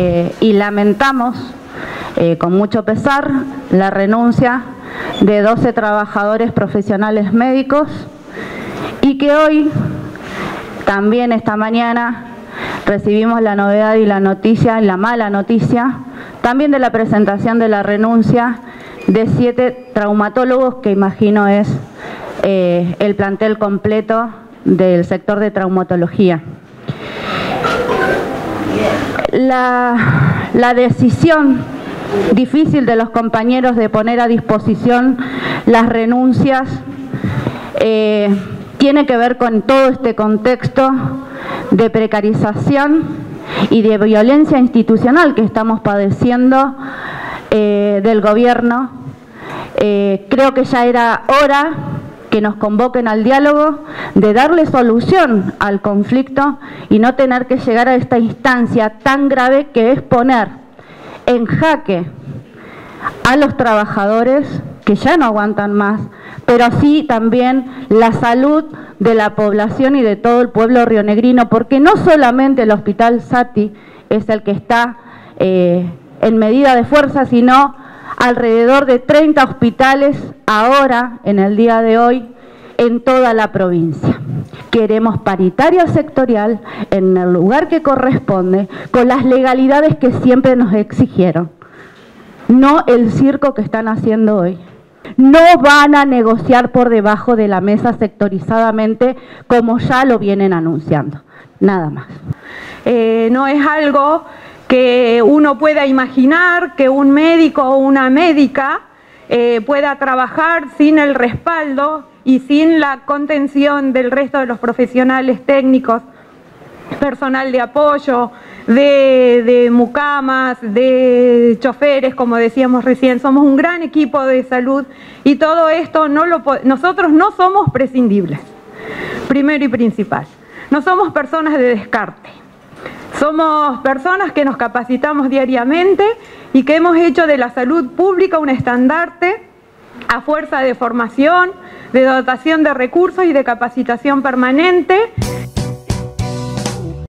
eh, y lamentamos eh, con mucho pesar la renuncia de 12 trabajadores profesionales médicos y que hoy, también esta mañana, recibimos la novedad y la noticia, la mala noticia, también de la presentación de la renuncia de siete traumatólogos, que imagino es eh, el plantel completo del sector de traumatología. La, la decisión difícil de los compañeros de poner a disposición las renuncias eh, tiene que ver con todo este contexto de precarización y de violencia institucional que estamos padeciendo eh, del gobierno. Eh, creo que ya era hora que nos convoquen al diálogo, de darle solución al conflicto y no tener que llegar a esta instancia tan grave que es poner en jaque a los trabajadores que ya no aguantan más, pero sí también la salud de la población y de todo el pueblo rionegrino, porque no solamente el Hospital Sati es el que está eh, en medida de fuerza, sino alrededor de 30 hospitales ahora, en el día de hoy, en toda la provincia. Queremos paritaria sectorial en el lugar que corresponde, con las legalidades que siempre nos exigieron. No el circo que están haciendo hoy. No van a negociar por debajo de la mesa sectorizadamente como ya lo vienen anunciando. Nada más. Eh, no es algo que uno pueda imaginar que un médico o una médica eh, pueda trabajar sin el respaldo y sin la contención del resto de los profesionales técnicos, personal de apoyo, de, mucamas, de choferes, como decíamos recién. Somos un gran equipo de salud y todo esto no lo, nosotros no somos prescindibles, primero y principal. No somos personas de descarte. Somos personas que nos capacitamos diariamente y que hemos hecho de la salud pública un estandarte a fuerza de formación, de dotación de recursos y de capacitación permanente.